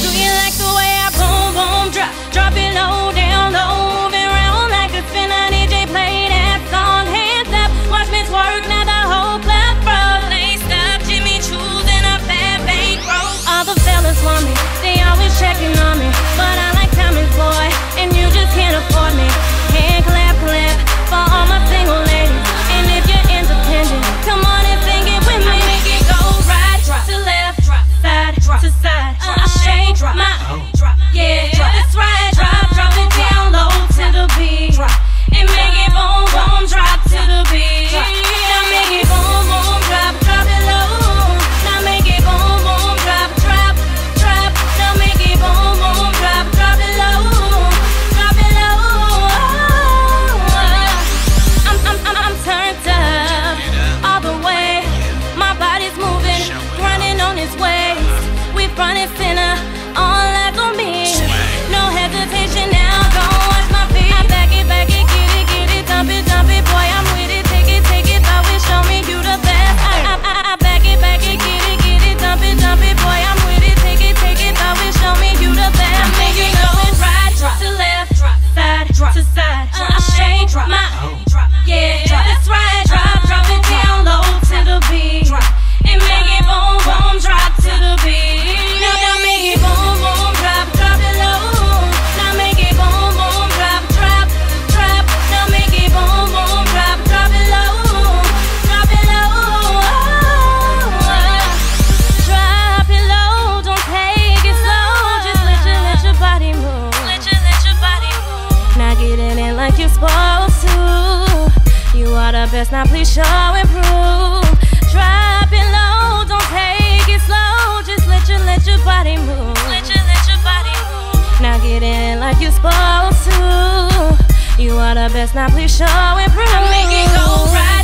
Do you like the way I boom, boom, drop, drop it low? running fast. best, now please show and prove. Drop it low, don't take it slow. Just let your let your body move. Let your let your body move. Now get in like you're supposed to. You are the best, now please show and prove. Now make it go right.